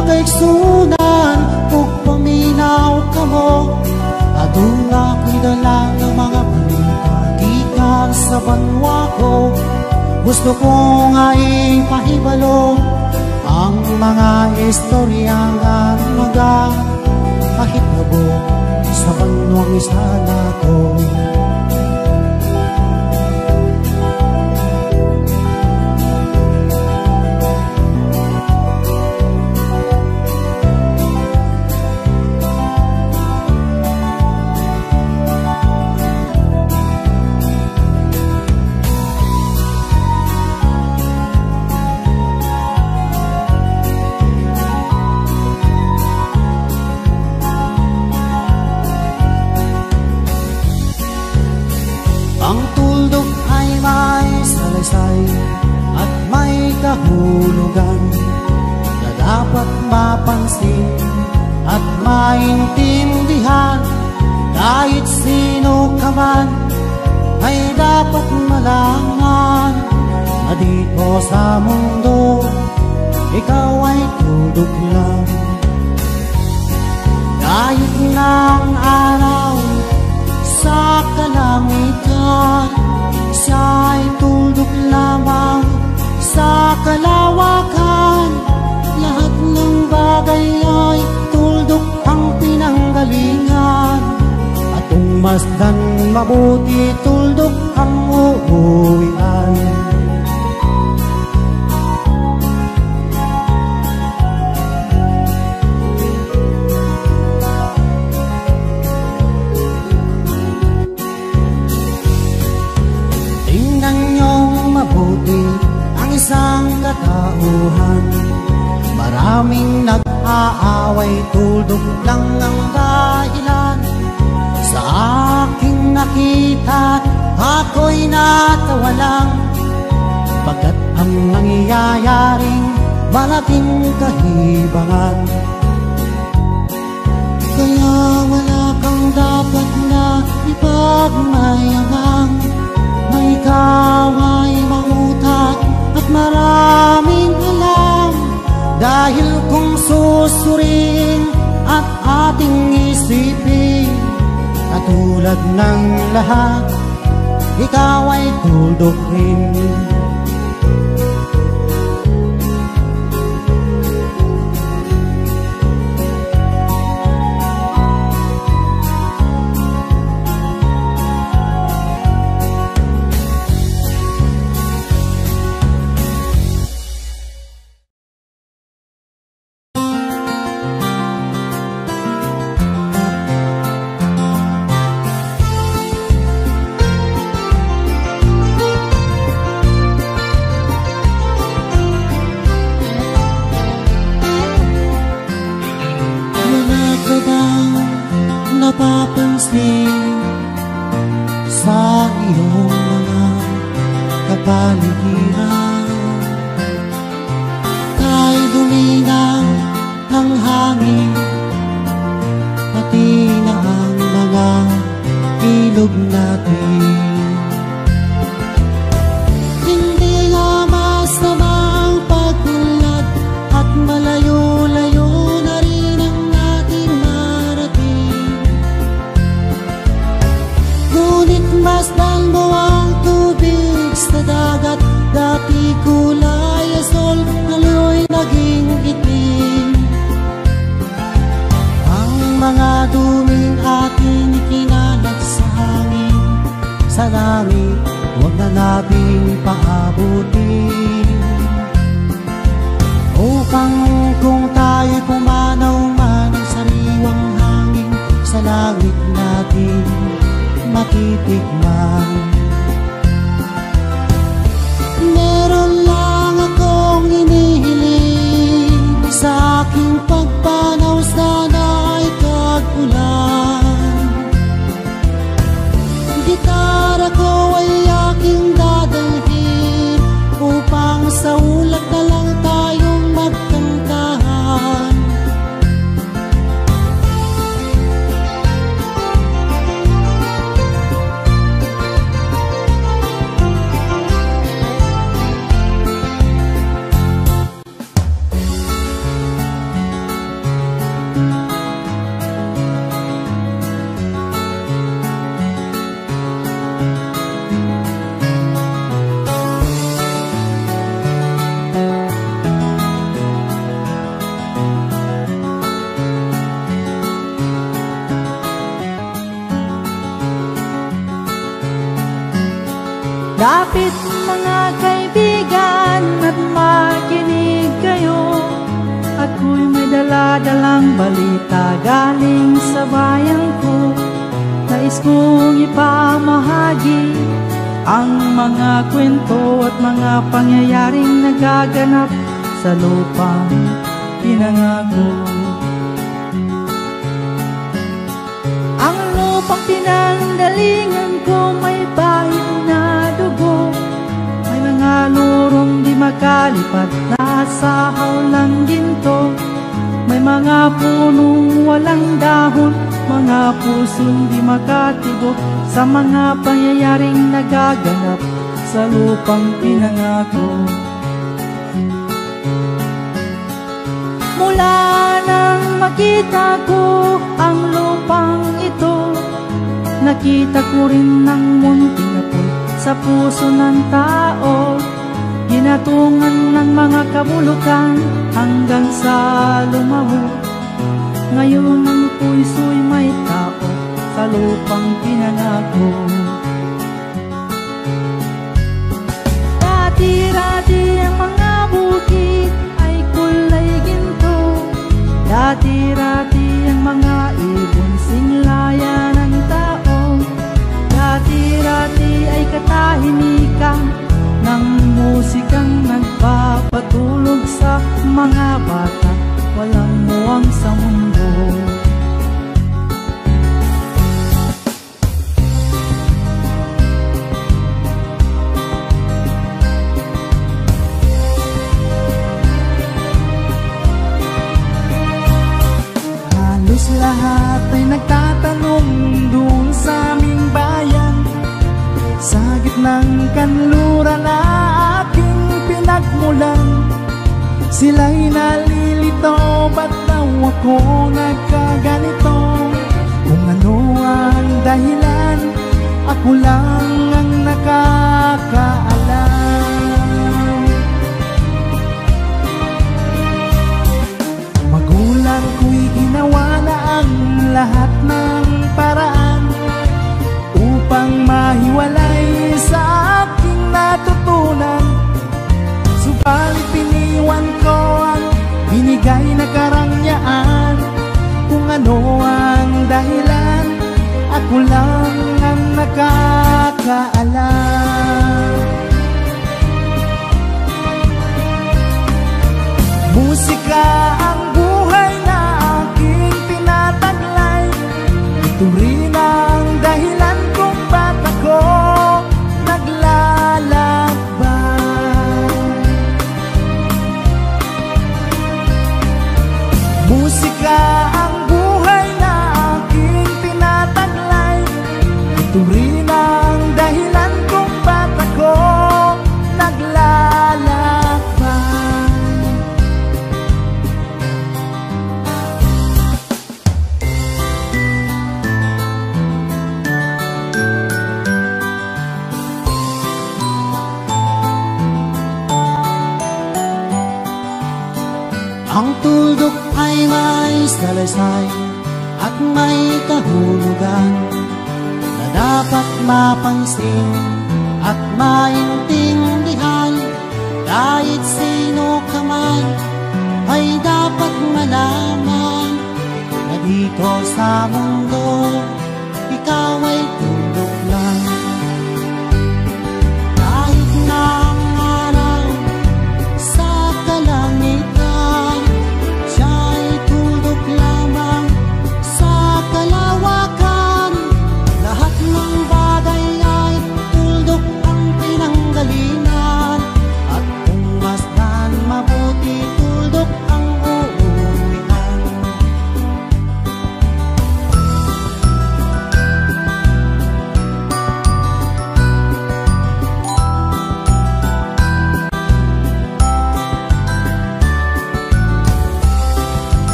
mga kaiksunan Kung paminaw ka mo. Aduna ko'y dala ng mga balita Gikan sa banwa ko Gusto ko nga ipahibalo Ang mga istorya nga naga Kahit nabo sa banwang isala ko salaysay at may kahulugan na dapat mapansin at maintindihan. Kahit sino ka man ay dapat malaman na dito sa mundo ikaw ay tuldok lang. Kahit ng araw sa kalangitan Siya'y tuldok lamang sa kalawakan. Lahat ng bagay ay tuldok ang pinanggalingan. At kung masdan mabuti tuldok ang uuwian nag-aaway tuldok lang ang dahilan. Sa aking nakita ako'y natawa lang Pagkat ang nangyayaring malaking kahibangan. Kaya wala kang dapat na ipagmayamang. May kaway mautak at maraming alam Dahil kung susurin at ating isipin Katulad ng lahat, ikaw ay tuldok rin na sa hawlang ginto May mga punong walang dahon Mga pusong di makatibok Sa mga pangyayaring nagaganap sa lupang pinangako. Mula nang makita ko ang lupang ito Nakita ko rin ng munting apoy sa puso ng tao Ginatungan ng mga kabulukan hanggang sa lumaho. Ngayon ang puso'y may tao sa lupang pinangako Dati-dati ang mga bukid ay kulay ginto. Dati-dati ang mga ibon singlaya ng tao. Dati-dati ay katahimikan ng musikang nagpapatulog sa mga bata. Walang muwang sa mundo ako nagkaganito? Kung ano ang dahilan, ako lang ang nakakaalam Magulang ko'y ginawa na ang lahat ng paraan Upang mahiwalay sa aking natutunan Subalit piniwan ko ang binigay na karangyaan Kung ano ang dahilan, ako lang ang nakakaalam. Musika ang buhay na aking tinataglay Ito reciclar. Salaysay at may kahulugan na dapat mapansin at maintindihan. Kahit sino ka man ay dapat malaman na dito sa mundo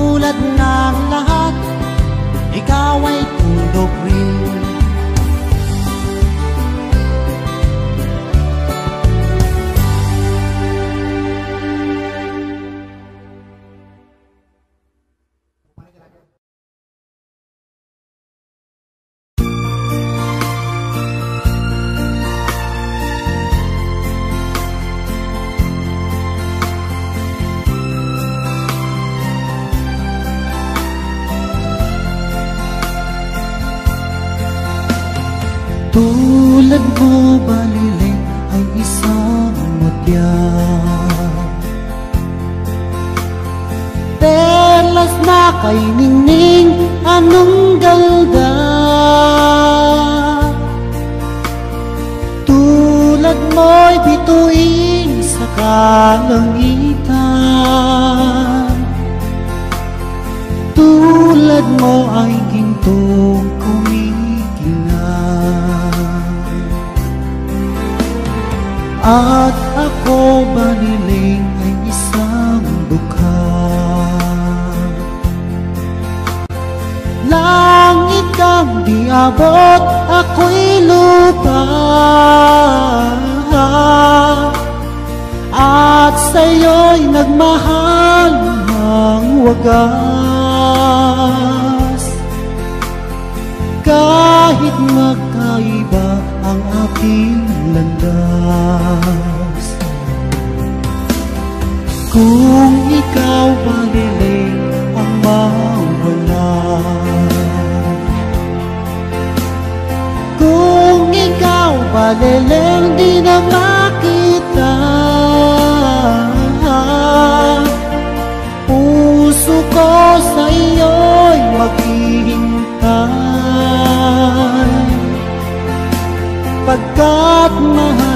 طول At ako baniling ay isang bukha Langit ang diabot, ako'y lupa At sa'yo'y nagmahal ng wagas. Kahit magkaiba ang ating landas. Kung ikaw magiling ang mawala. Kung ikaw magiling di na makita. Puso ko sa iyo'y maghihintay. Tak maha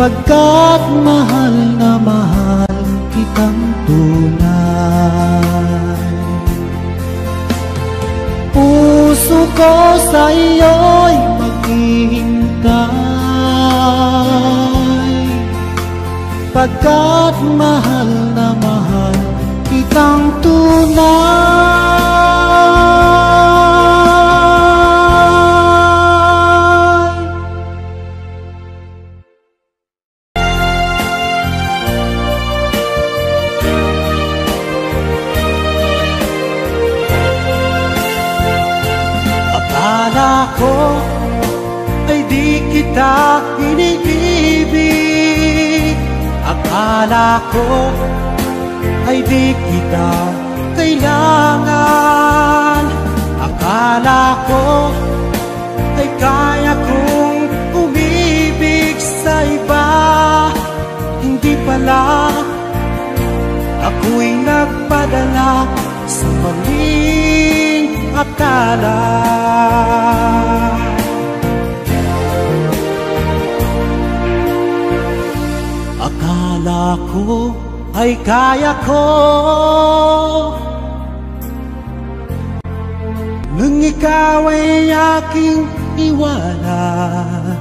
Pagkat mahal na mahal kitang tunay. Puso ko sa'yo'y maghihintay. Pagkat mahal na mahal kitang tunay Akala ko ay di kita kailangan. Akala ko ay kaya kong umibig sa iba. Hindi pala ako'y nagpadala sa maling akala Akala ko ay kaya ko. Nung ikaw ay aking iwanan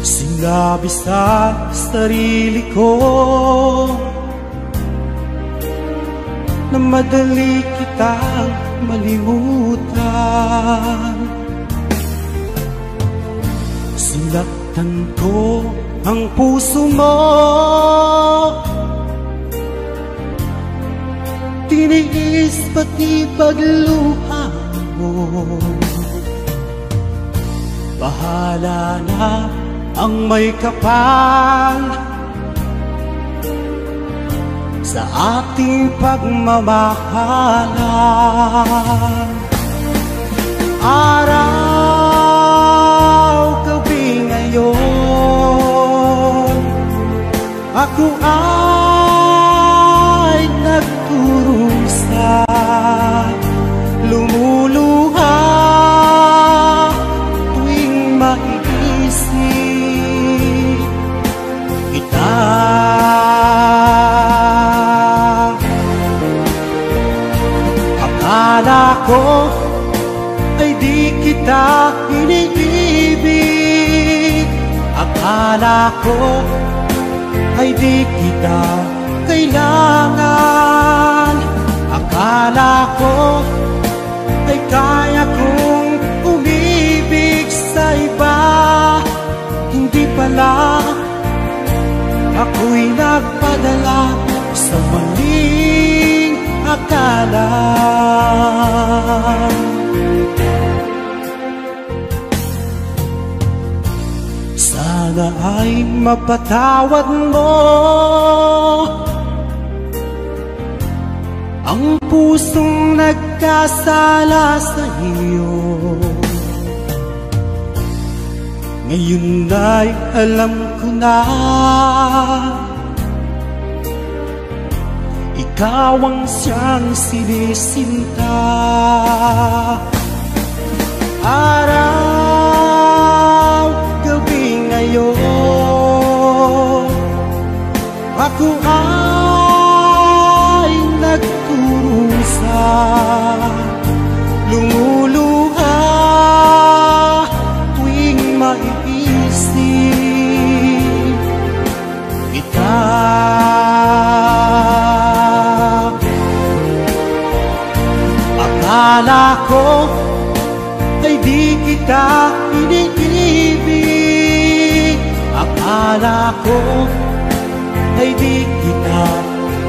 Sinabi sa sarili ko Na madali kitang malimutan Sinaktan ko ang puso mo. Tiniis pati pagluha mo. Bahala na ang may kapal. Sa ating pagmamahalan. Araw, Ako ay nagturusa Lumuluha tuwing maiisip kita. Akala ko ay di kita iniibig. Akala ko ay di kita kailangan. Akala ko ay kaya kong umibig sa iba. Hindi pala ako'y nagpadala sa maling akala Sana ay mapatawad mo. Ang pusong nagkasala sa iyo. Ngayon ay alam ko na. Ikaw ang siyang sinisinta. Araw, ngayon Ako ay nagturusa Lumuluha tuwing maiisip kita Akala ko ay di kita iniibig Akala ko ay di kita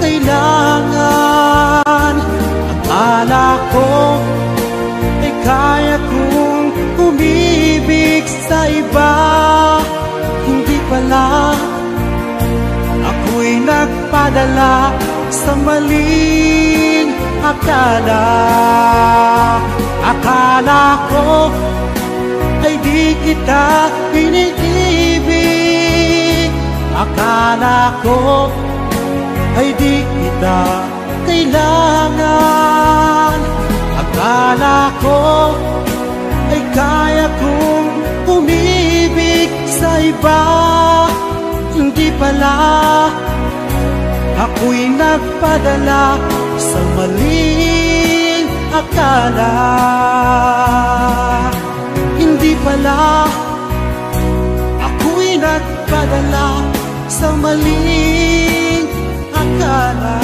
kailangan. Akala ko ay kaya kong umibig sa iba. Hindi pala ako'y nagpadala sa maling akala. Akala ko ay di kita iniibig Akala ko ay di kita kailangan. Akala ko ay kaya kong umibig sa iba. Hindi pala ako'y nagpadala sa maling akala. Hindi pala ako'y nagpadala sa maling akala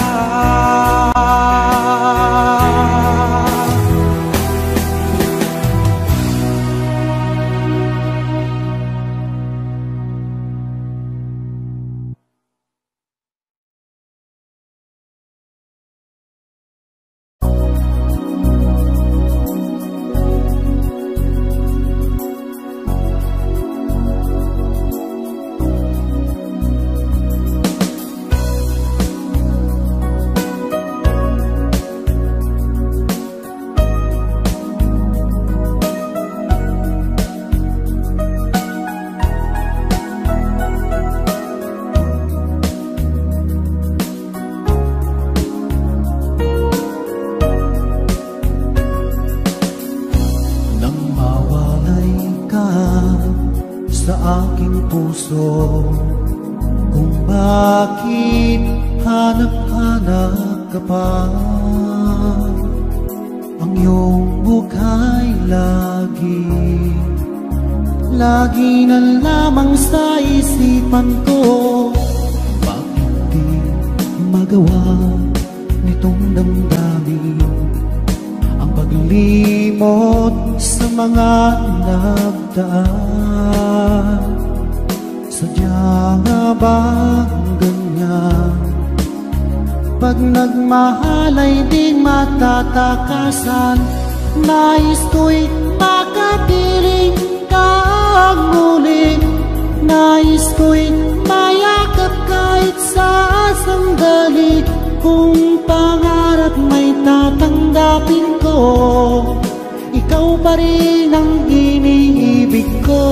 takasan Nais ko'y makapiling kang muli. Nais ko'y mayakap kahit sa sandali Kung pangarap may tatanggapin ko Ikaw pa rin ang iniibig ko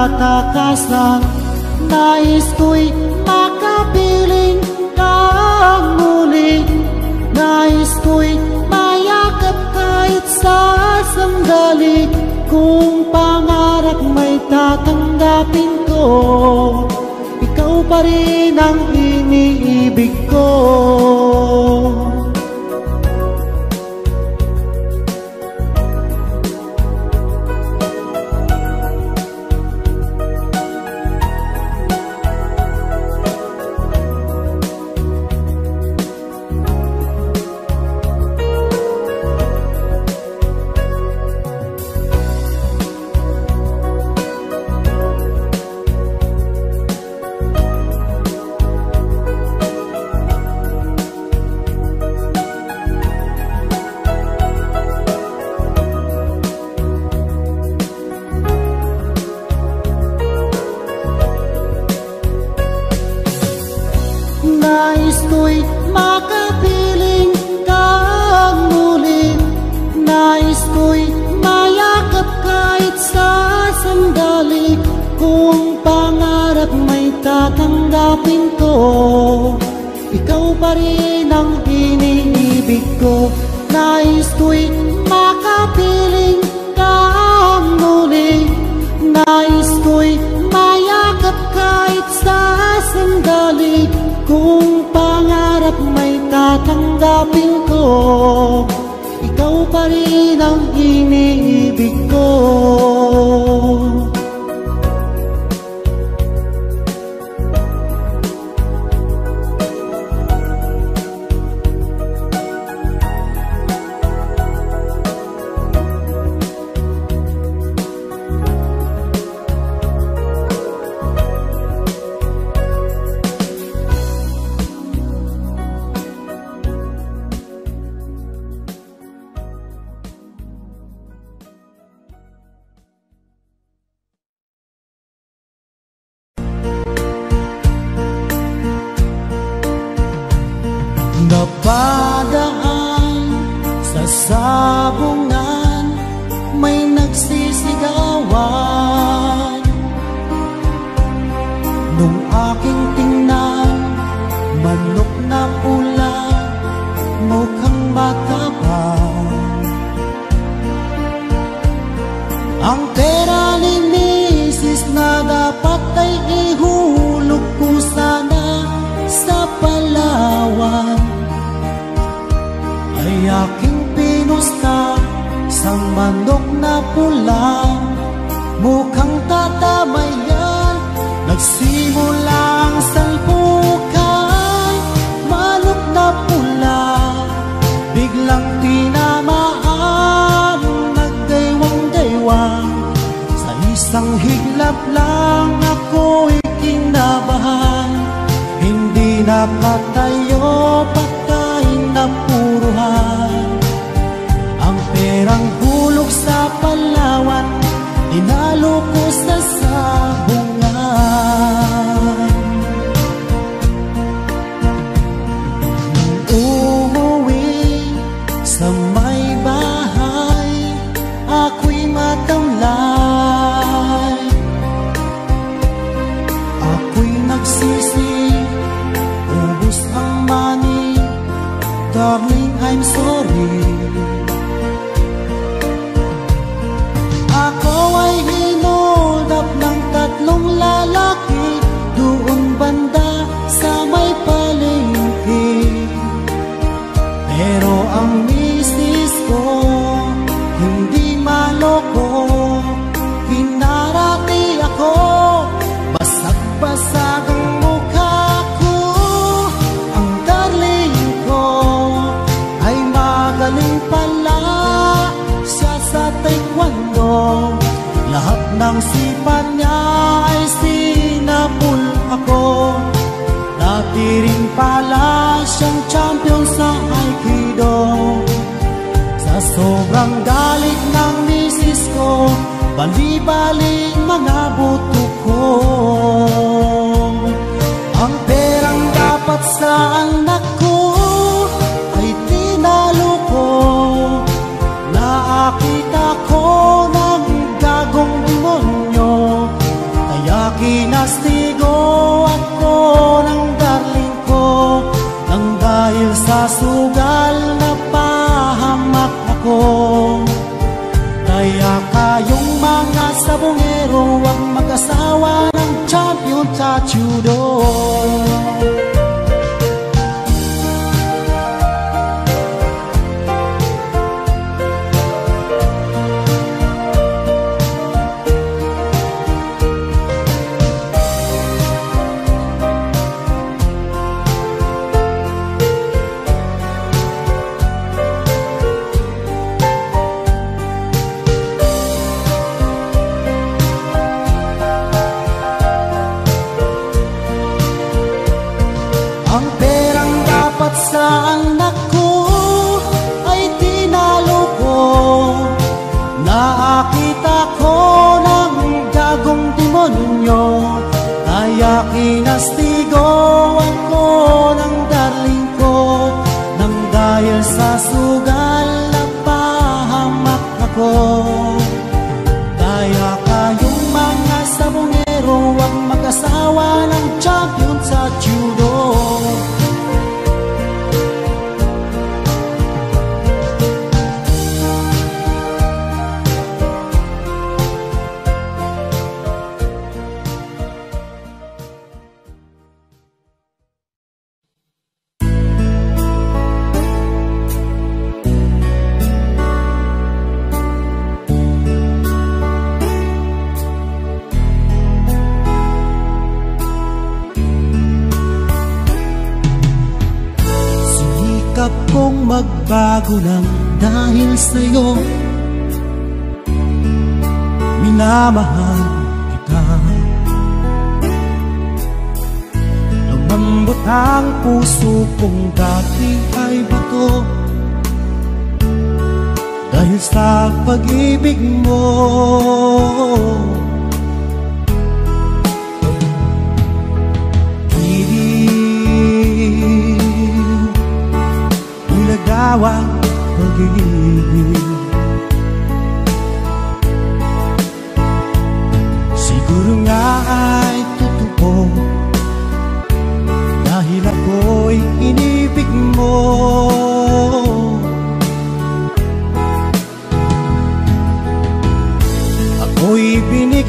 matatakasan Nais ko'y makapiling kang muli. Nais ko'y mayakap kahit sa sandali. Kung pangarap may tatanggapin ko Ikaw pa rin ang iniibig ko iniibig ko ng misis ko. Bali-baling mga buto ko.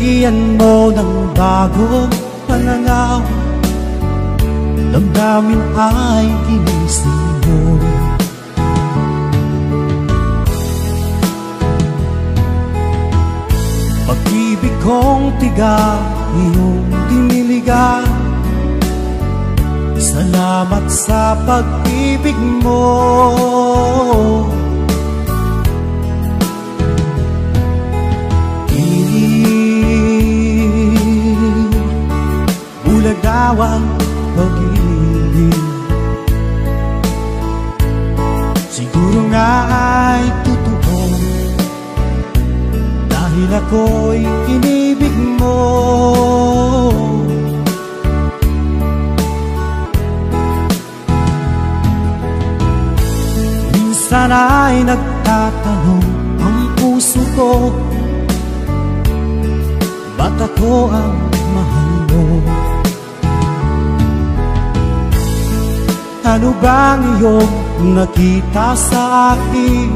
Binigyan mo ng bagong pananaw. Damdamin ay ginising mo Pag-ibig kong tiga, iyong diniligan Salamat sa pag-ibig mo Bulagaw ang pag-ibig Siguro nga ay totoo Dahil ako'y inibig mo Minsan ay nagtatanong ang puso ko Ba't ako ang mahal mo? Ano bang iyong nakita sa akin?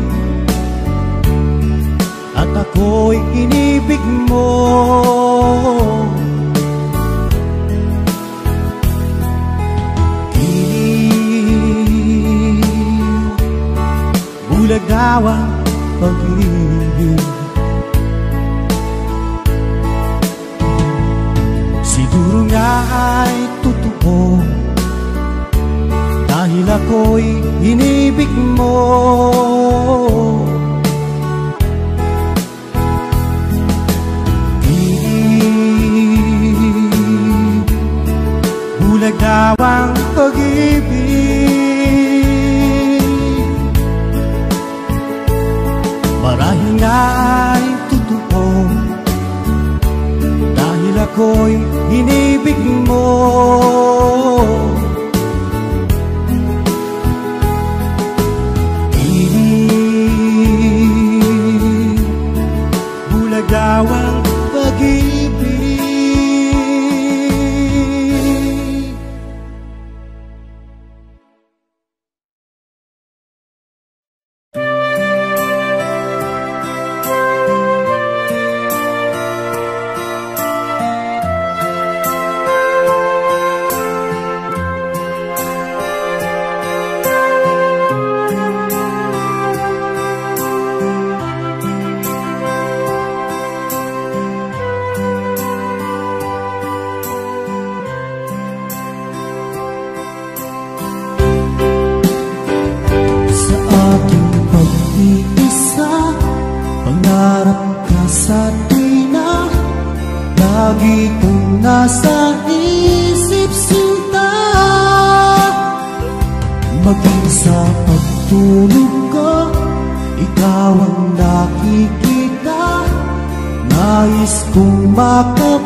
At ako'y inibig mo. Kiling Bulagaw ang pag-ibig. Siguro nga ay totoo ako'y inibig mo. Kilig Bulagaw ang pag-ibig. Marahil nga ay totoo Dahil ako'y inibig mo dawang kong makapiling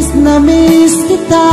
Miss na miss kita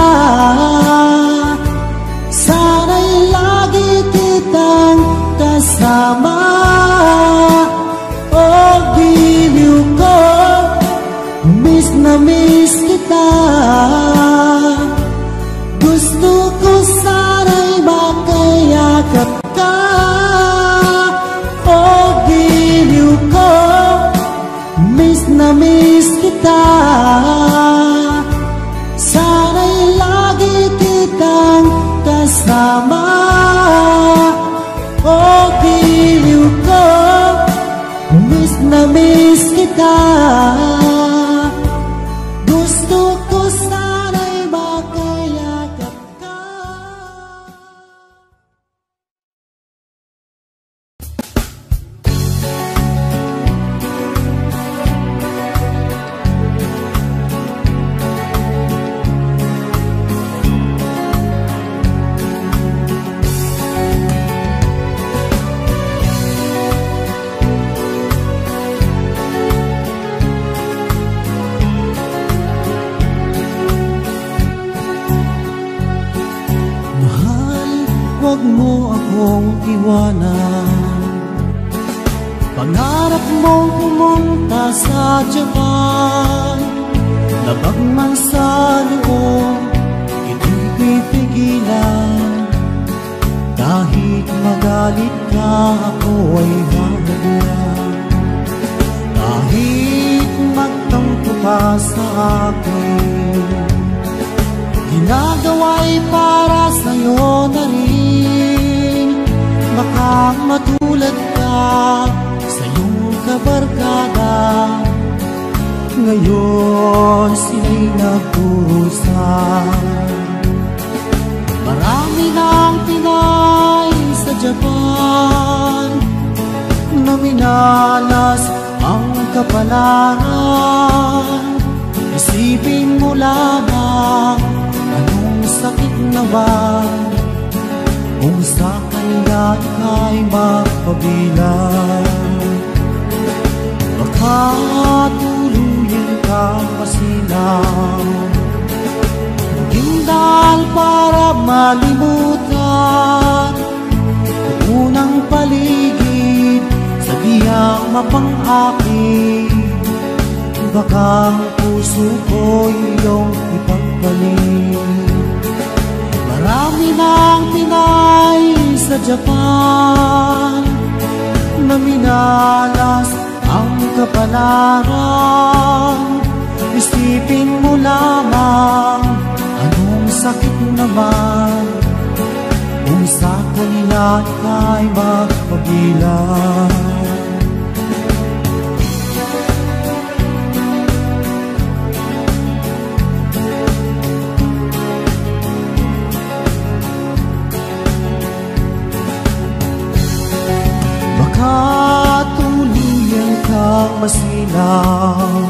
Makatuluyan kang masilaw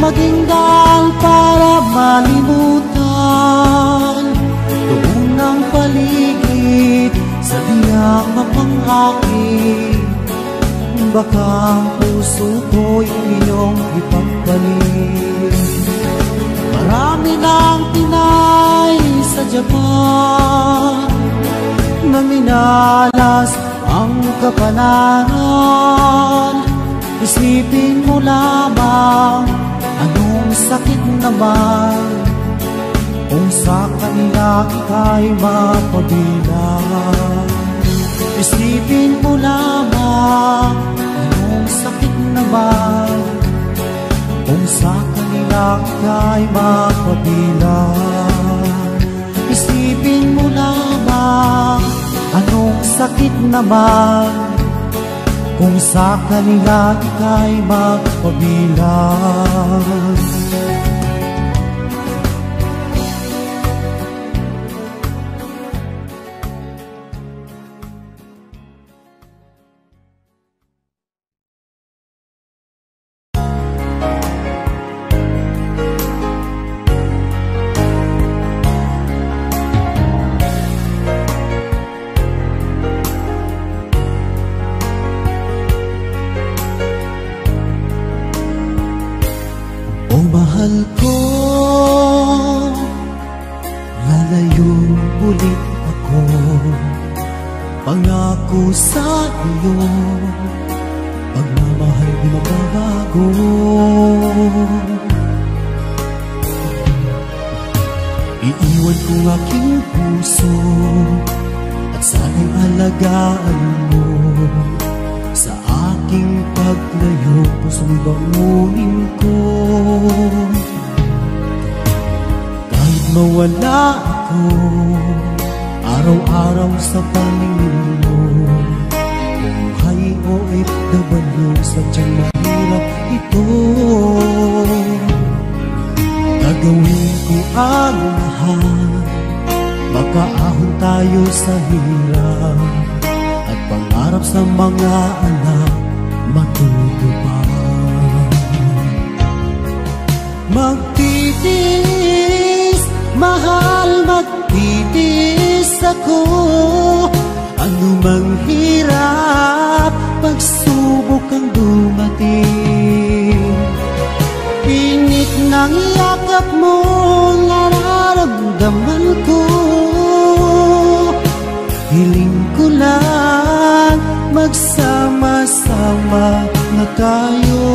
Maging daan para malimutan diyang mapanghakit Baka ang puso ko'y iyong ipagpalit. Marami ng Pinay sa Japan Na minalas ang kapanaran Isipin mo lamang anong sakit naman Kung sa kanila ika'y mapabilang Isipin mo lamang anong sakit naman Kung sa kanila ika'y mapabilang Isipin mo lamang anong sakit naman Kung sa kanila ika'y magpabilang sa mga anak Matutupad. Magtitiis, mahal magtitiis ako. Ano mang hirap, pagsubok ang dumating. Pinit ng yakap mo, nararamdaman ko. Hiling ko lang, magsama-sama na tayo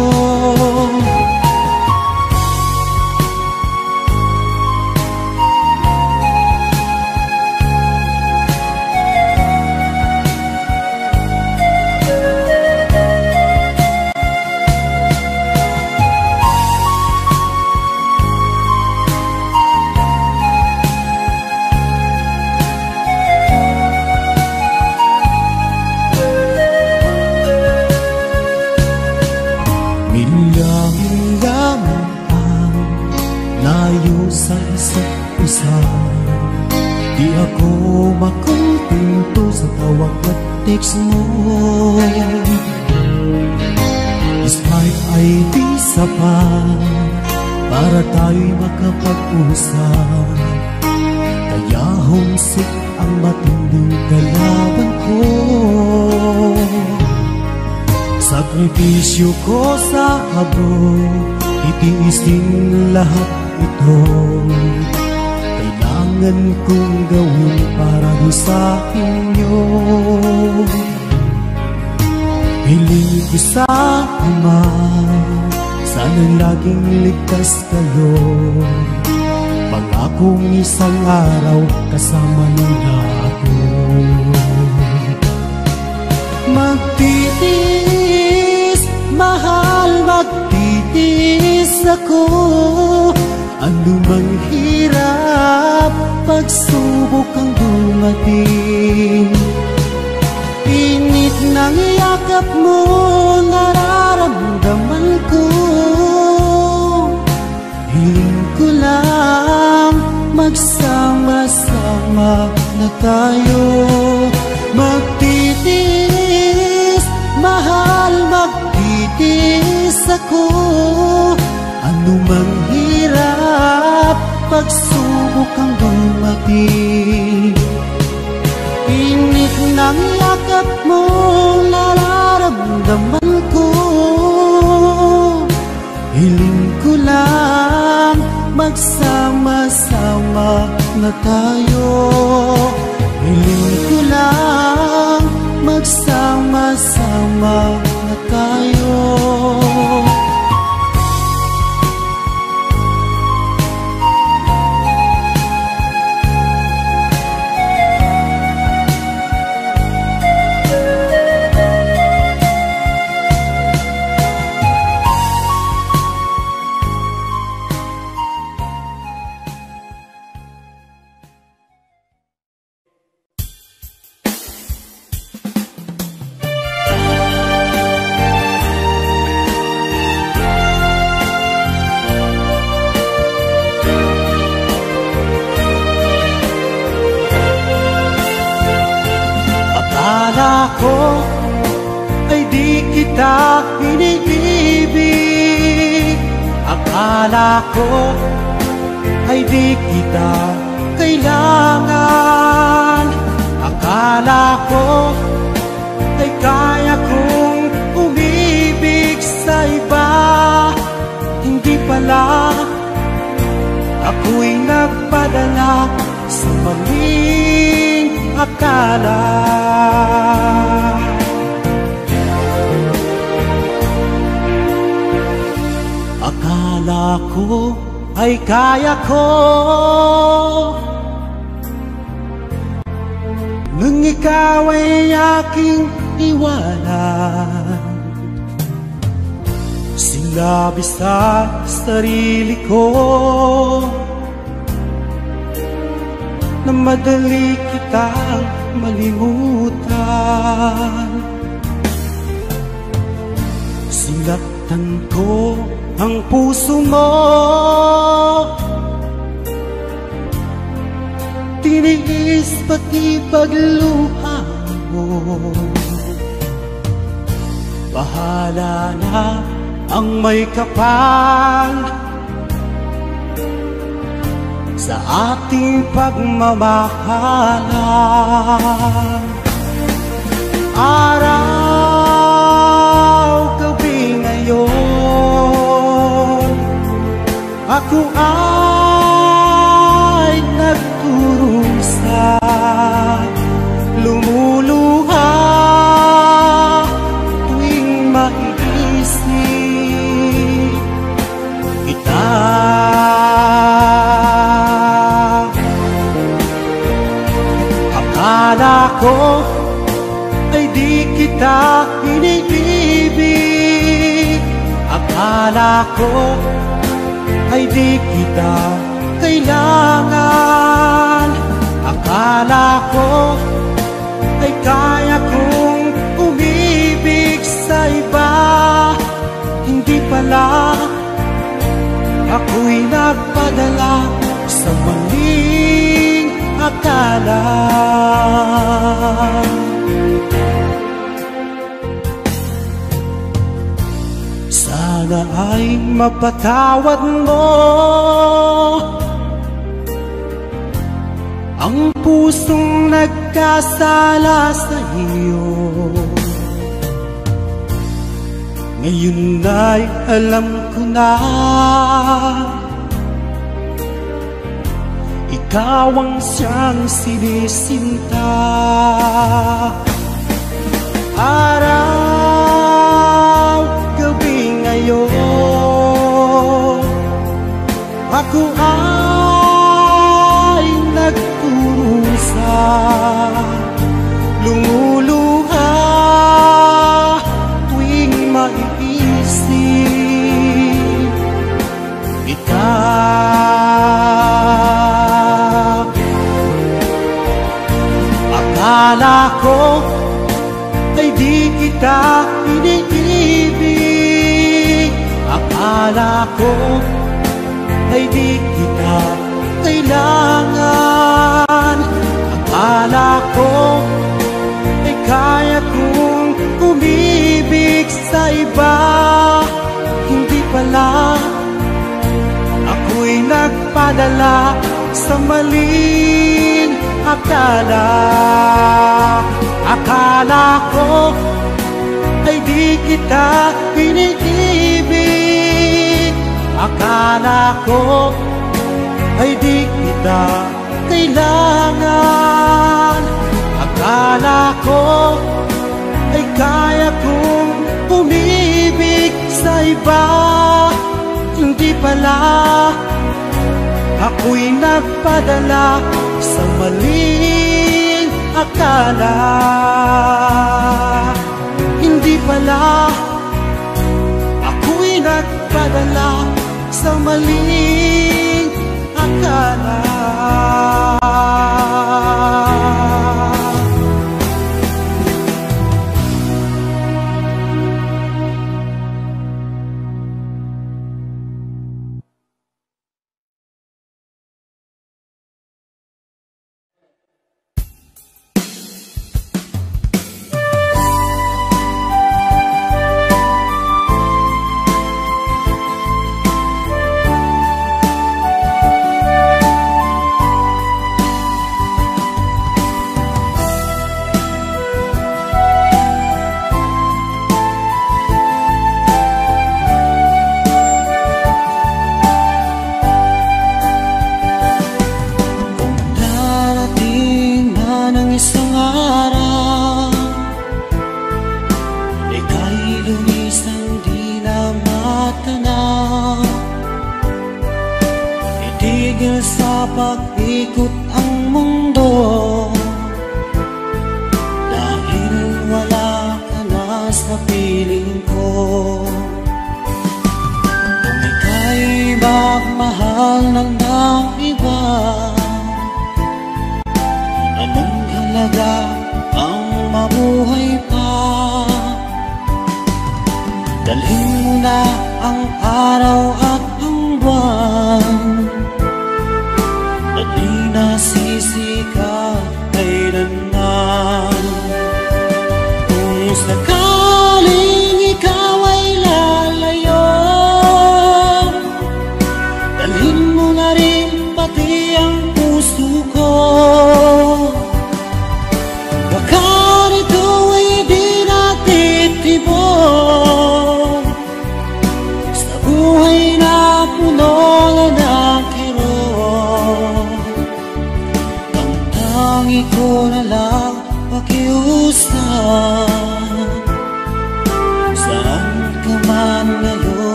Sakripisyo ko sa abroad Itiisin lahat ito. Kailangan kong gawin para sa inyo. Hiling ko sa Ama Sana laging ligtas kayo. Pangakong isang araw kasama nila magtitiis ako Ano mang hirap, pagsubok ang dumating. Init ng yakap mo nararamdaman ko. Hiling ko lang magsama-sama na tayo. Magtitiis, mahal magtitiis ako Ano mang hirap, pagsubok ang dumating. Init ng yakap mo, nararamdaman ko. Hiling ko lang, magsama-sama na tayo. Hiling ating pagmamahalan Araw, gabi ngayon Ako ay Akala ko ay di kita kailangan. Akala ko ay kaya kong umibig sa iba. Hindi pala ako'y nagpadala sa maling akala Sana ay mapatawad mo. Ang pusong nagkasala sa iyo. Ngayon ay alam ko na. Ikaw ang siyang sinisinta. Araw, Ako ay nagkurusa Lumuluha tuwing maiisip Ikaw. Akala ko ay di kita iniibig. Akala ko ay di kita kailangan. Akala ko ay kaya kong umibig sa iba. Hindi pala ako'y nagpadala sa maling akala. Akala ko ay di kita iniibig Akala ko ay di kita kailangan. Akala ko ay kaya kong umibig sa iba. Hindi pala ako'y nagpadala sa maling akala. Hindi pala ako'y nagpadala sa maling akala.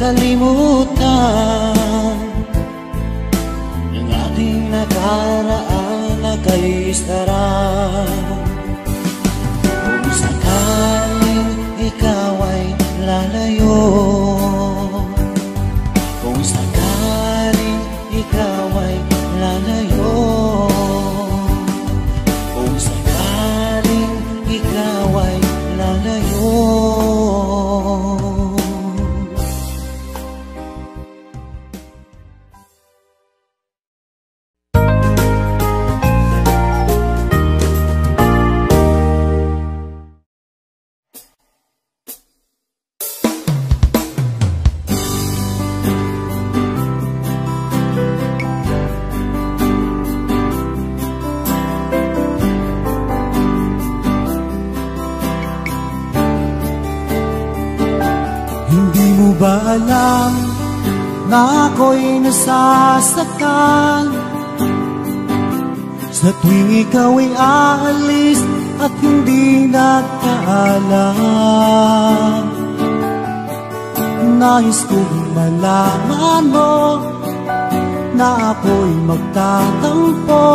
kalimutan. Ang ating nakaraan na kay sarap ikaw ay aalis at hindi nagkaalam Nais kong malaman mo na ako'y magtatampo.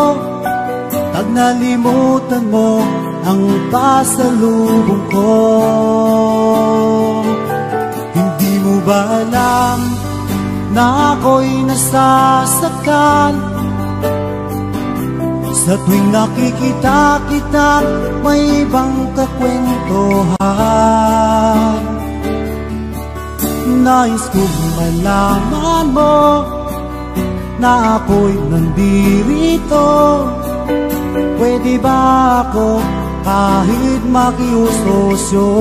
Pag nalimutan mo ang pasalubong ko. Hindi mo ba alam na ako'y nasasaktan Sa tuwing nakikita kita may ibang kakwentuhan. Nais kong malaman mo na ako'y nandirito. Pwede ba ako kahit makiusosyo?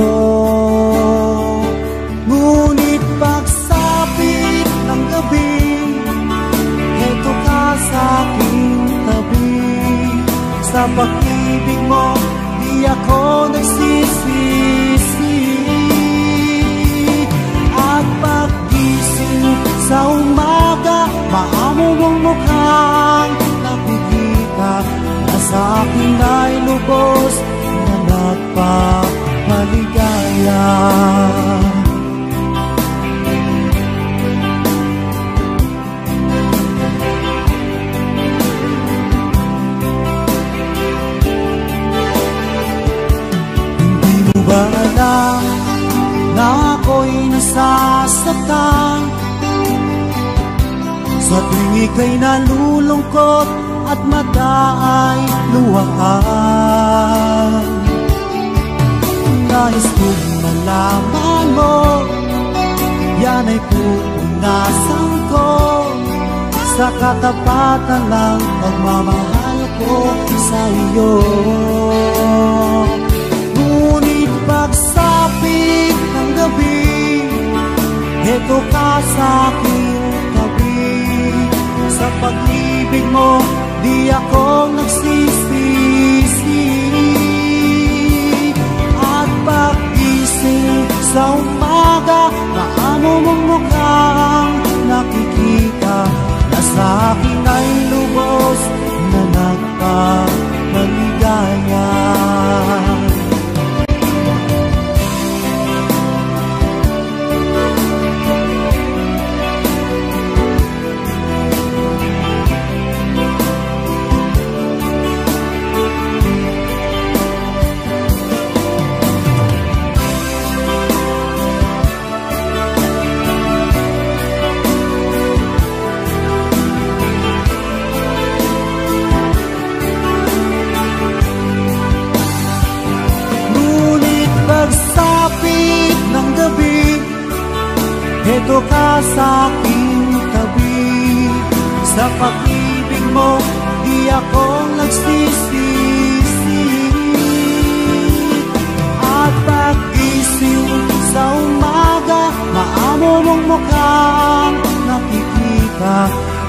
Ngunit Sa pag-ibig mo di ako nagsisisi. At paggising sa umaga Maamo mong mukhang nakikita Na sa akin ay lubos na nagpapaligaya na ako'y nasasaktan. Sa tuwing ika'y nalulungkot at mata ay luhaan Nais kong malaman mo Yan ay pupunasan ko. Sa katapatan ng pagmamahal ko sa iyo. Ngunit pagsapit Heto ka sa aking tabi Sa pag-ibig mo Di ako nagsisisi At pag-ising sa umaga Maamo mong mukhang nakikita Na sa akin ay lubos na nagpamaligaya Heto ka sa aking tabi. Sa pag-ibig mo Di ako nagsisisi. At pag-ising sa umaga Maamo mong mukhang nakikita.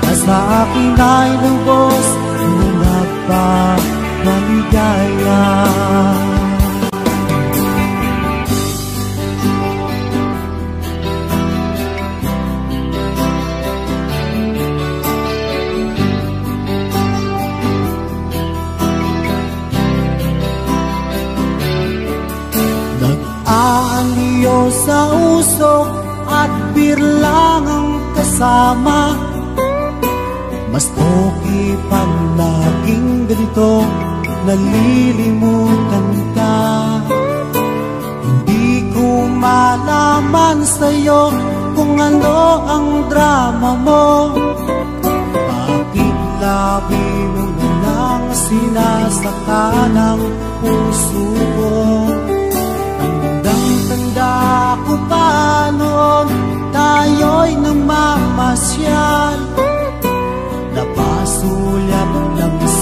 Na sa akin ay lubos Na nagpamaligaya Nag-aaliyo Nalilimutan ka. Hindi ko malaman sa'yo Kung ano ang drama mo. Bakit labi mo na lang sinasaka ng puso ko? Tandang-tanda ko pa noon Tayo'y namamasyal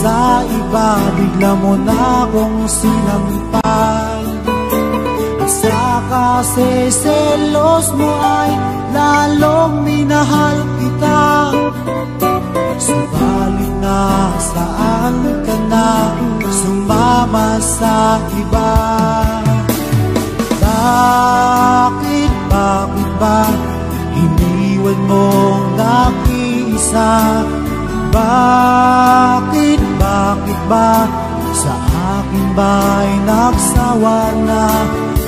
sa iba Bigla mo na akong sinampal At saka selos mo ay Lalong minahal kita. Subalit na saan ka na Sumama sa iba? Bakit, bakit ba iniwan mong nag-iisa Bakit, bakit ba? Sa akin ba'y nagsawa na.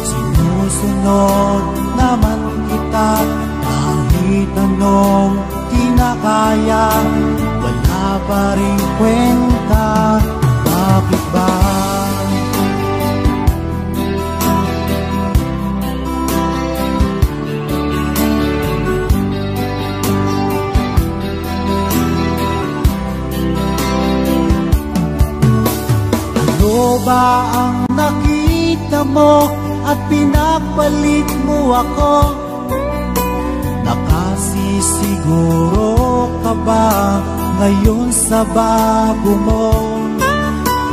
Sinusunod naman kita. Kahit anong kinakaya Wala pa rin kwenta, bakit ba? Ang nakita mo at pinagpalit mo ako? Nakasisiguro ka ba ngayon sa bago mo?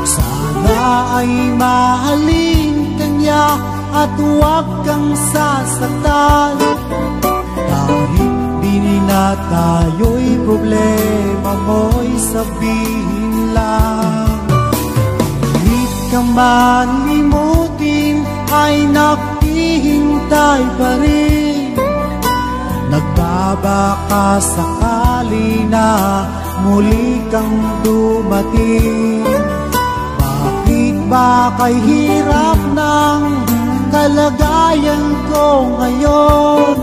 Sana ay mahalin kanya at huwag kang sasaktan Kahit di na tayo'y problema mo'y sabihin lang ka man limutin ay naghihintay pa rin Nagbabaka sakali na muli kang dumating Bakit ba kay hirap ng kalagayan ko ngayon?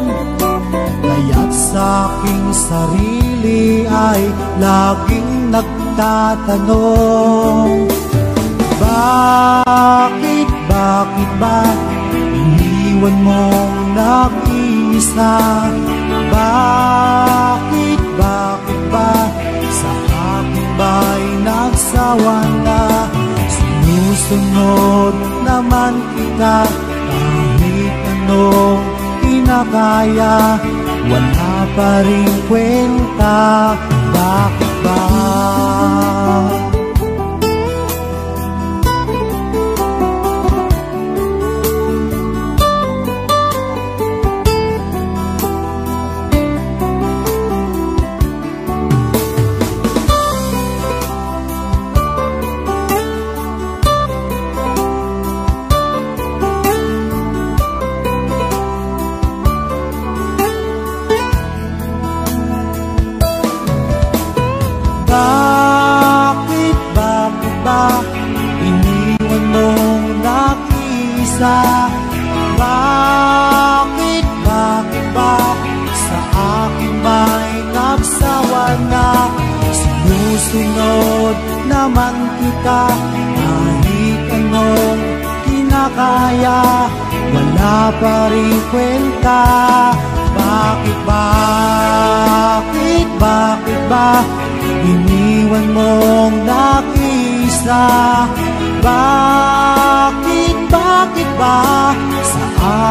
Kaya't sa aking sarili ay laging nagtatanong Bakit, bakit ba iniwan mong nag-iisa? Bakit, bakit ba sa akin ba'y nagsawa na? Sinusunod naman kita kahit anong kinakaya Wala pa rin kwenta, bakit ba? Kita kahit anong kinakaya Wala pa rin kwenta. Bakit, bakit, bakit ba Iniwan mong nag-isa Bakit, bakit ba Sa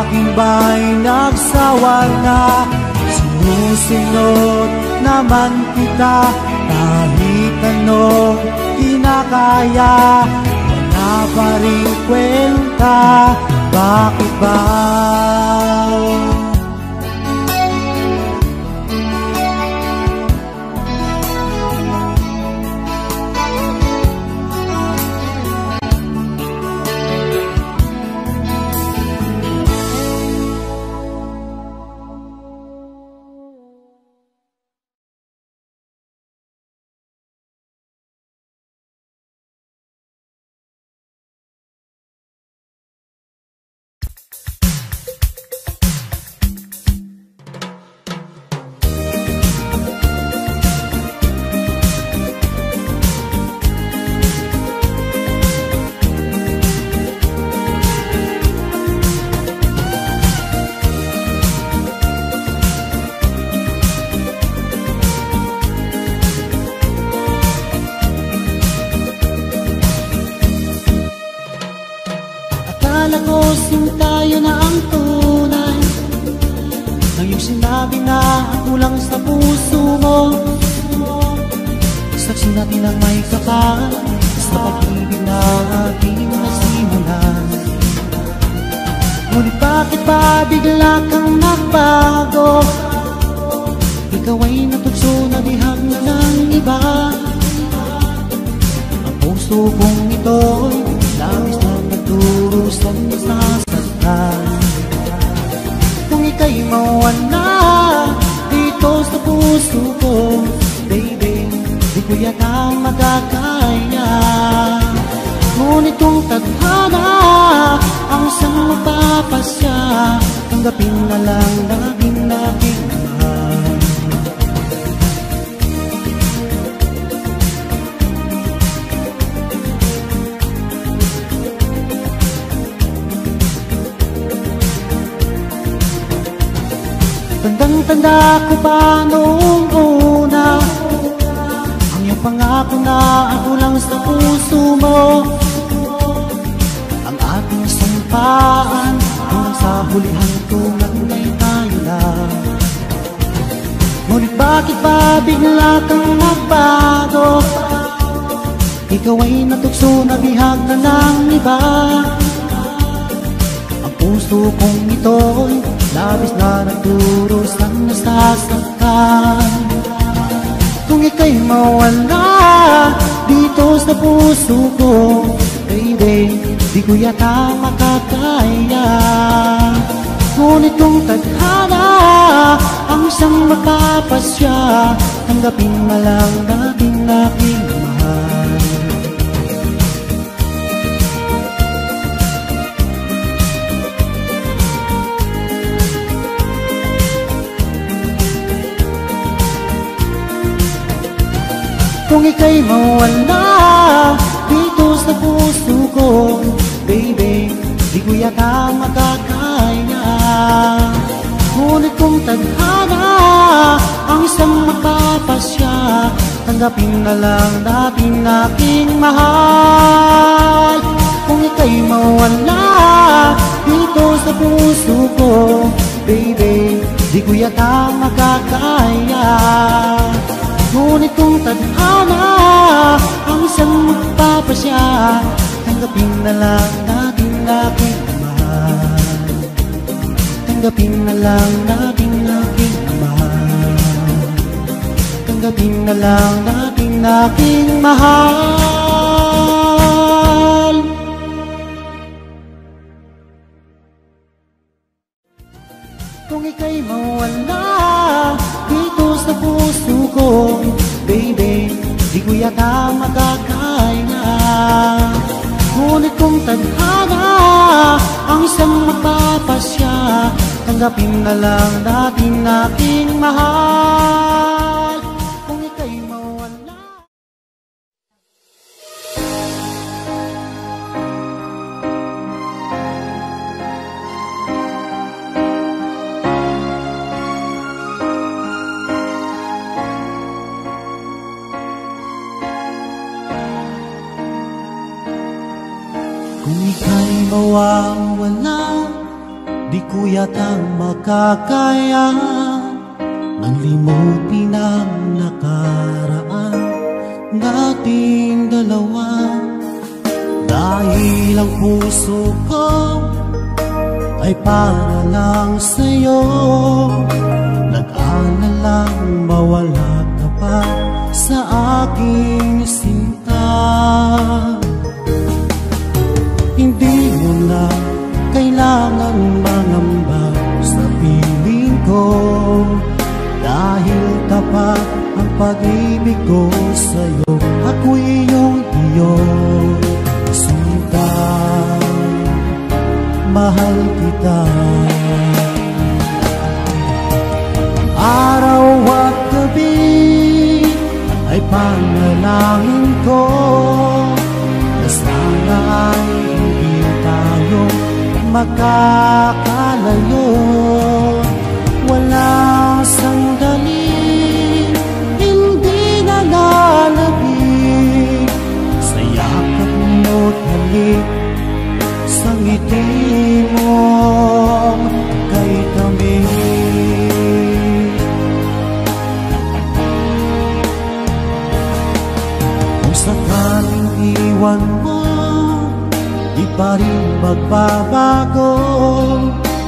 akin ba'y nagsawa na? Sinusunod naman kita Kahit anong kinakaya Wala pa rin kwenta Bakit ba? May kapal Sa pag-ibig na ating nasimulan. Ngunit bakit ba bigla kang nagbago? Ikaw ay natugso na bihag ng iba. Ang puso kong ito'y labis na nagdurusan sa saktan Kung ika'y mawala Dito puso ko ko yata magkakaya Ngunit kung tadhana Ang siyang magpapasya Tanggapin na lang laging mahal. Tandang-tanda ko pa noong Ang pangako na ako lang sa puso mo. Ang ating sumpaan Hanggang sa hulihan tulad ngay tayo lang. Ngunit bakit ba bigla kang nagbago Ikaw ay natukso na bihag na ng iba. Ang puso kong ito'y Labis na nagdurusan nasasaktan Kung ika'y mawala Dito sa puso ko Baby, di ko yata makakaya. Ngunit kung tadhana Ang siyang magpapasya Tanggapin na lang natin aking mahal Kung ika'y mawala Dito sa puso ko. Baby, di ko yata makakaya. Ngunit kung tadhana Ang isang magpapasya Tanggapin na lang natin aking mahal. Kung ika'y mawala Dito sa puso ko. Baby, di ko yata makakaya Ngunit kung tadhana Ang isang magpapasya Tanggapin na lang natin aking mahal Tanggapin na lang natin aking mahal Tanggapin na lang natin aking mahal yata magkakaya Ngunit kung tadhana Ang isang magpapasya Tanggapin na lang natin aking mahal makakaya Nang limutin ang nakaraan. Nating dalawa Dahil ang puso ko Ay para lang sa'yo. Nag-alalang mawala ka pa Sa aking sinta pag-ibig ko sa'yo Ako'y iyong iyong sinta Mahal kita. Araw at gabi ay panalangin ko. Na sana ay hindi tayo makakalayo Ewan mo, di pa rin magbabago.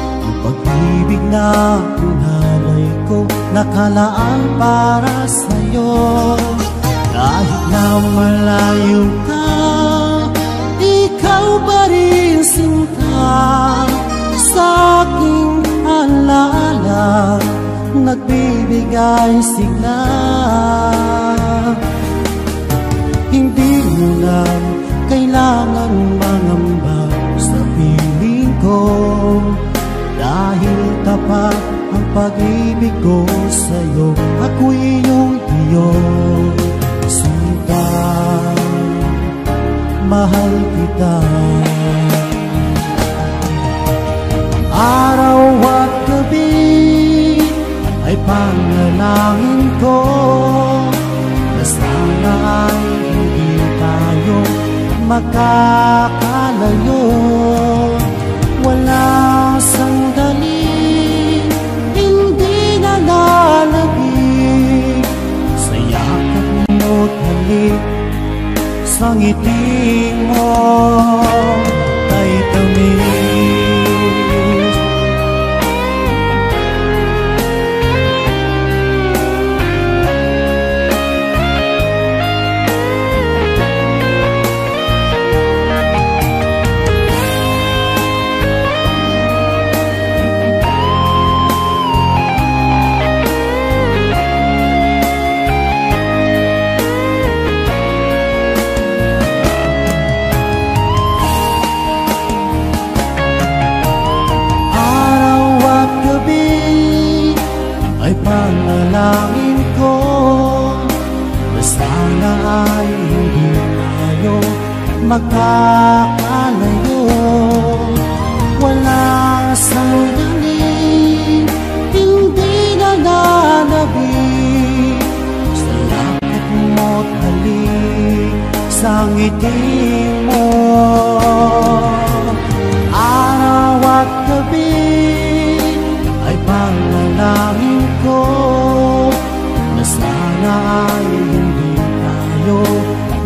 Ang pag-ibig na pinalay ko Nakalaan para sa'yo. Kahit na malayo ka Ikaw pa rin sinta? Sa aking alaala Nagbibigay sigla Hindi mo lang kailangan mangamba sa piling ko. Dahil tapat ang pag-ibig ko sa'yo Ako'y iyong Diyos. Sita, mahal kita. Araw at gabi ay panalangin ko. makakalayo. Wala sandali Hindi na lalabig Sa yakap mo't halik Sa ngiti mo Ay tamig magkakalayo Wala sandali, hindi na nanabi. Sa lakad mo tali, sa ngiti mo.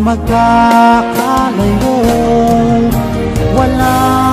magkakalayo. Walang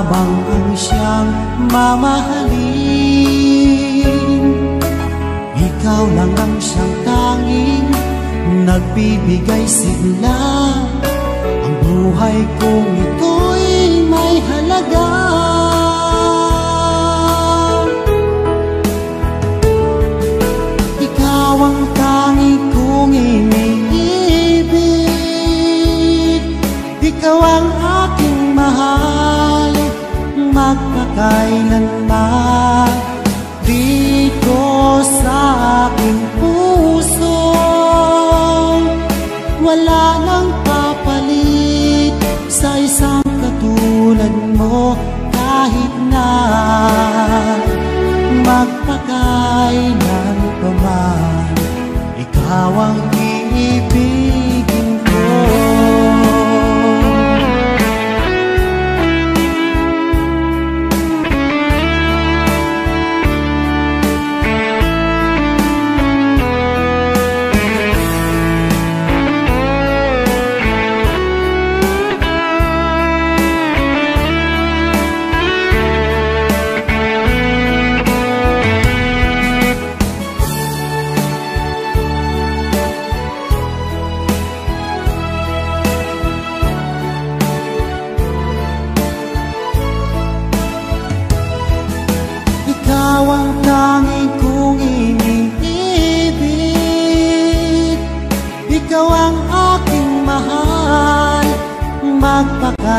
lamang ang siyang mamahalin Ikaw lang ang siyang tanging nagbibigay sigla. Ang buhay kong ito'y may halaga. Ikaw ang tangi kong iniibig. Ikaw ang Magpakailanman Dito sa aking puso. Wala nang papalit Sa isang katulad mo Kahit na magpakailan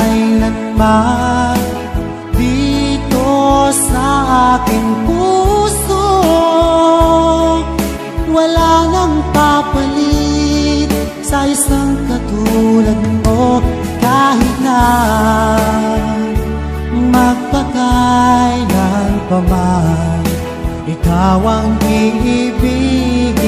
Magpakailanman Dito sa aking puso Wala nang papalit Sa isang katulad mo. Kahit na magpakailan pa man Ikaw ang iibigin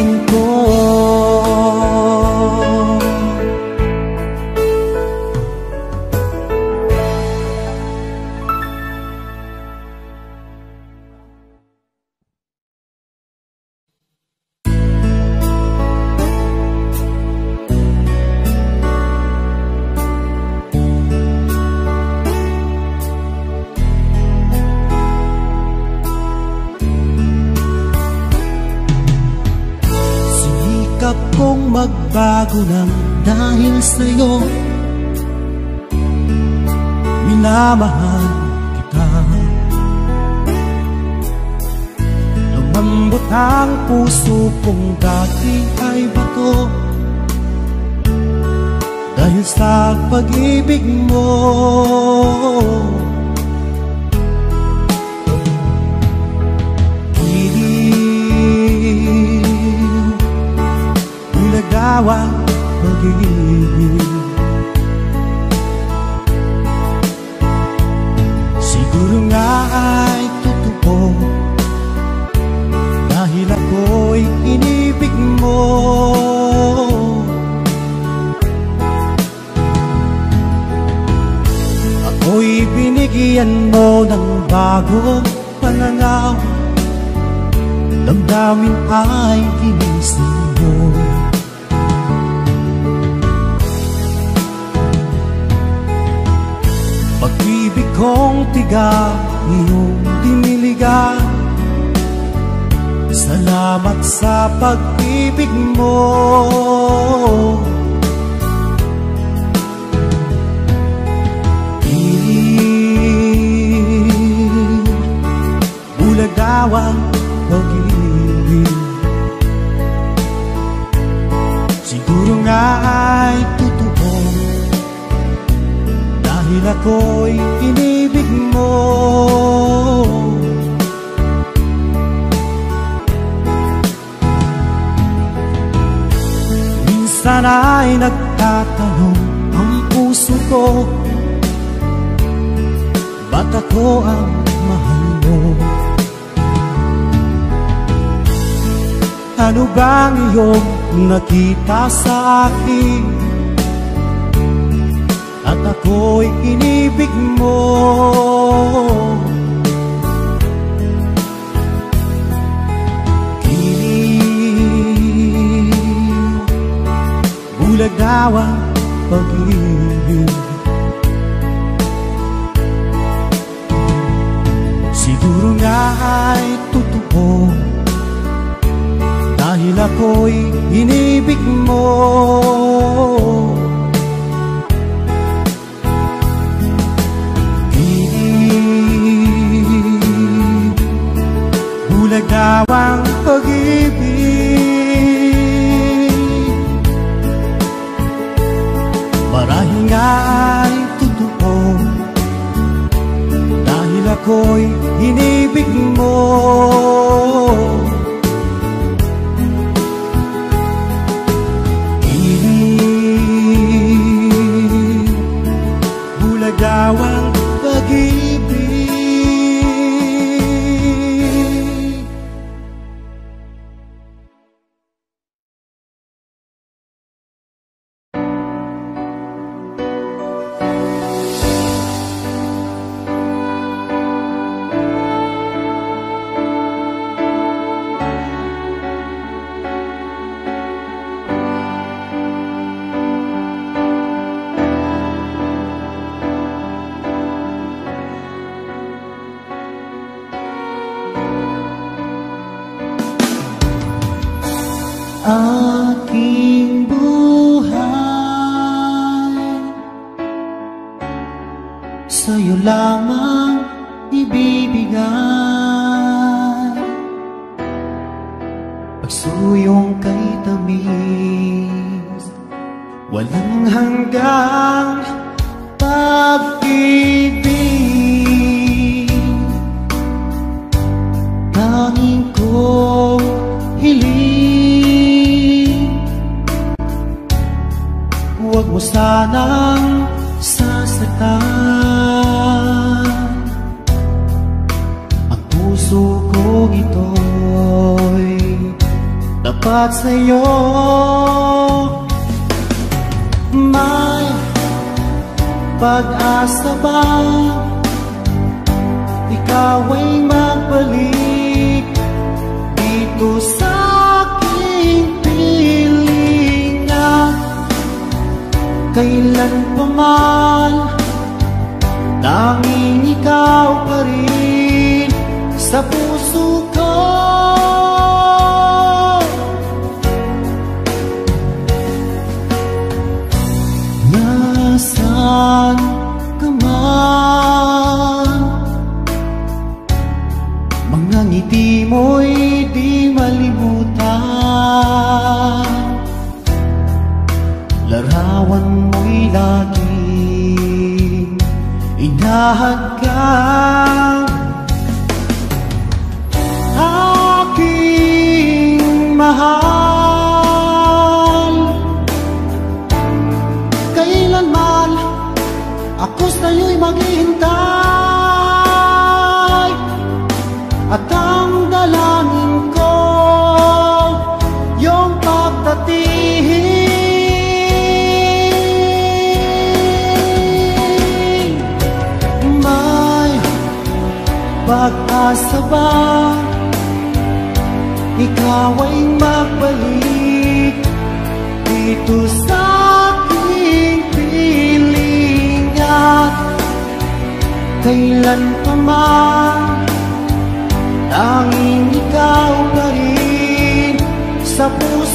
magbago ng dahil sa'yo. Minamahal kita. Lumambot ang puso kong dati ay bato. Dahil sa pag-ibig mo. Giliw ikaw ang pag-ibig Siguro nga ay totoo Dahil ako'y inibig mo. Ako'y binigyan mo ng bagong pananaw. Damdamin ay kinis kong tiga iyong diniligan Salamat sa pag-ibig mo ay nagtatanong ang puso ko Ba't ako ang mahal mo? Ano bang iyong nakita sa akin? At ako'y inibig mo Bulag daw ang pag-ibig. Siguro nga ay totoo. Dahil ako'y inibig mo. Bulag daw ang pag-ibig Nga ay totoo Dahil ako'y inibig mo. Piling Bulag umaasa? Ikaw ay magbalik dito sa aking piling at kailan pa man tanging ikaw na rin sa puso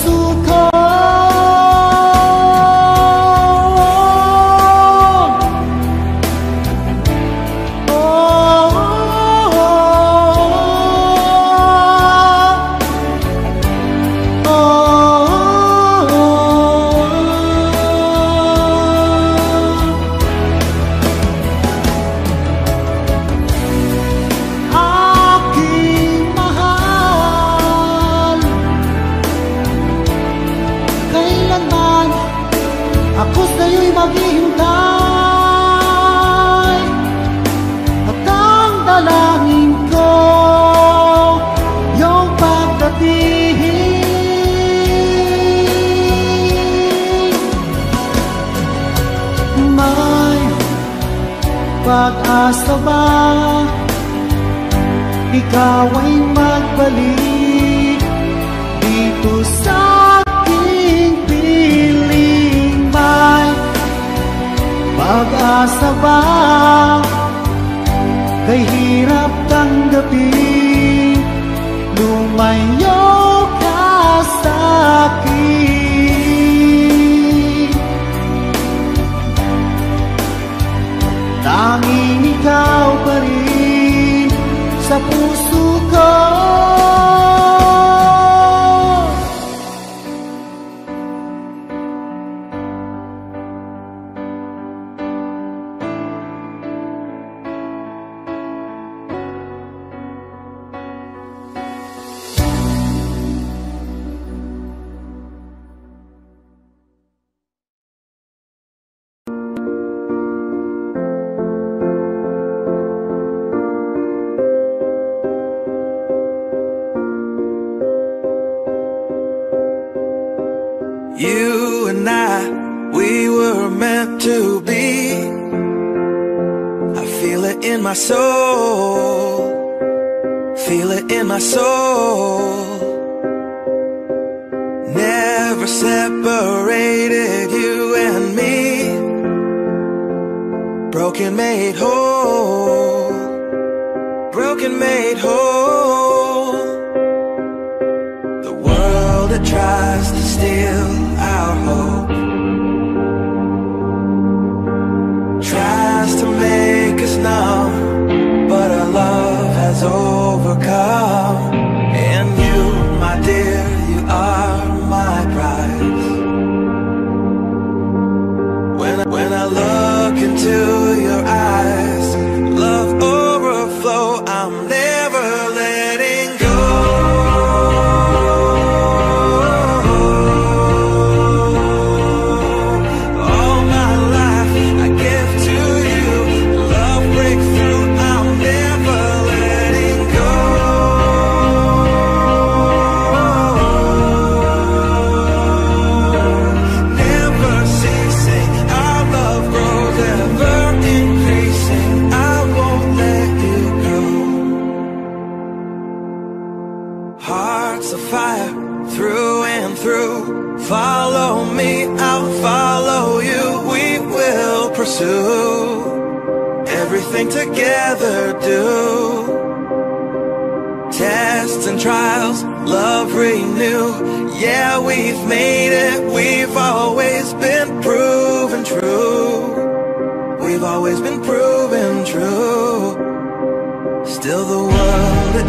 ikaw ay magbalik dito sa aking piling may pag-asa ba? Kay hirap tanggapin lumayo ka sa akin. Tanging ikaw pa rin sa puso Oh.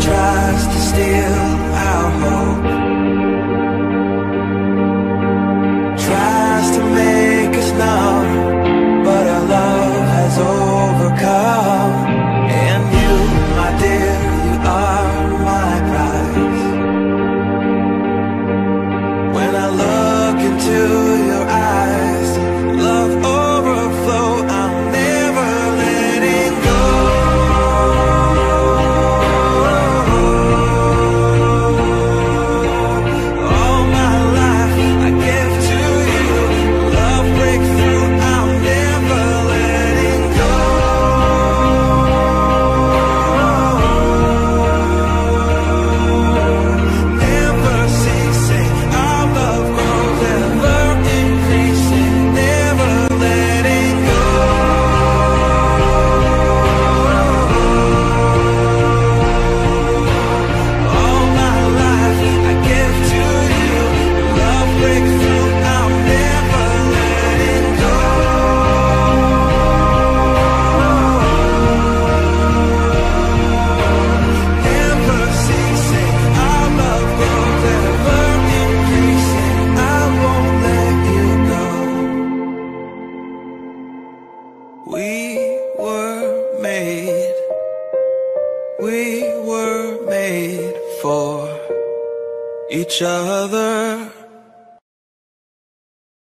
tries to steal